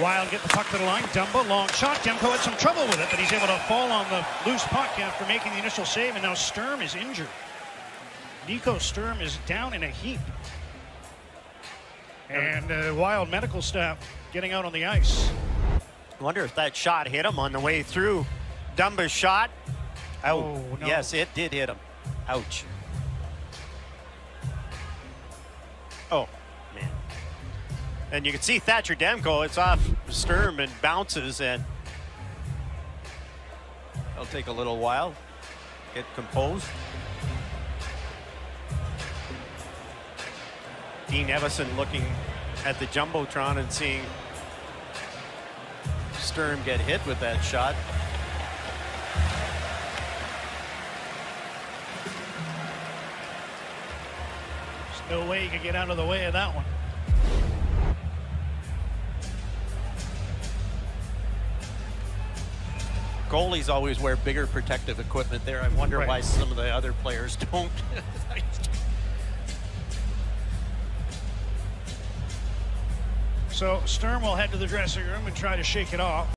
Wild get the puck to the line. Dumba, long shot. Demko had some trouble with it, but he's able to fall on the loose puck after making the initial save, and now Sturm is injured. Nico Sturm is down in a heap. And uh, Wild medical staff getting out on the ice. Wonder if that shot hit him on the way through. Dumba's shot. Oh, Oh, no. yes, it did hit him. Ouch. Oh. And you can see Thatcher Demko. It's off Sturm and bounces, and it'll take a little while. Get composed. Dean Evason looking at the Jumbotron and seeing Sturm get hit with that shot. There's no way you can get out of the way of that one. Goalies always wear bigger protective equipment there. I wonder Right. why some of the other players don't. So Sturm will head to the dressing room and try to shake it off.